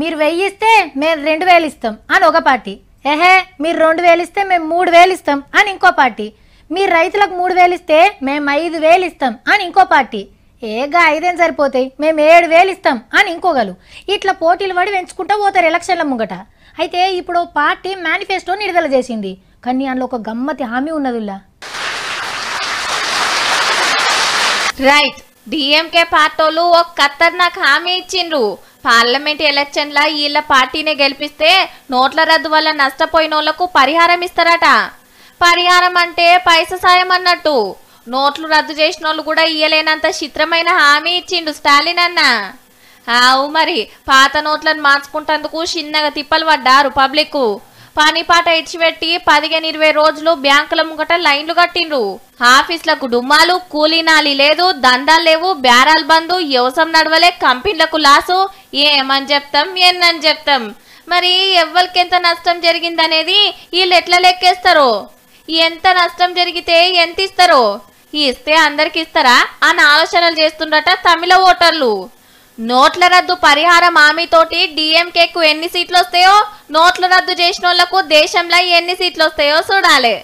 మీరు వెయ్యి ఇస్తే మేము రెండు వేలు ఇస్తాం అని ఒక పార్టీ. ఏహే మీరు రెండు వేలు ఇస్తే మేము మూడు వేలు ఇస్తాం అని ఇంకో పార్టీ. మీరు రైతులకు మూడు వేలు ఇస్తే మేము ఐదు వేలు ఇస్తాం అని ఇంకో పార్టీ. ఏగా ఐదేం సరిపోతాయి? మేము ఏడు వేలు ఇస్తాం అని ఇంకోగలు ఇట్లా పోటీలు పడి పెంచుకుంటూ పోతారు ఎలక్షన్ల ముంగట. అయితే ఇప్పుడు పార్టీ మేనిఫెస్టోని విడుదల చేసింది. కానీ అందులో ఒక గమ్మతి హామీ ఉన్నదిలా రైట్ డిఎంకే పార్టీలు ఒక ఖతర్నాక్ హామీ ఇచ్చిండ్రు. పార్లమెంట్ ఎలక్షన్ల వీళ్ళ పార్టీని గెలిపిస్తే నోట్ల రద్దు వల్ల నష్టపోయిన వాళ్ళకు పరిహారం ఇస్తారట. పరిహారం అంటే పైస సాయం అన్నట్టు. నోట్లు రద్దు చేసిన వాళ్ళు కూడా ఇయ్యలేనంత చిత్రమైన హామీ ఇచ్చిండు స్టాలిన్ అన్న. ఆవు మరి పాత నోట్లను మార్చుకుంటందుకు చిన్నగా తిప్పలు పడ్డారు పబ్లిక్ పని పాట ఇచ్చిపెట్టి పదిహేను ఇరవై రోజులు బ్యాంకుల ముంగట లైన్లు కట్టిండ్రు. ఆఫీసులకు డుమ్మాలు కూలీనాలి లేదు దందాలు లేవు బేరాలు బంధు వ్యవసాయం నడవలే కంపెనీలకు లాసు. ఏమని చెప్తాం ఎన్నని చెప్తాం? మరి ఎవరికి ఎంత నష్టం జరిగిందనేది వీళ్ళు ఎట్లా లెక్కేస్తారో? ఎంత నష్టం జరిగితే ఎంత ఇస్తారో ఇస్తే అందరికి ఇస్తారా అని ఆలోచనలు చేస్తుండట తమిళ ఓటర్లు. నోట్ల రద్దు పరిహారం హామీతోటి డిఎంకేకు ఎన్ని సీట్లు వస్తాయో నోట్ల రద్దు చేసిన వాళ్ళకు దేశంలో ఎన్ని సీట్లు వస్తాయో చూడాలి.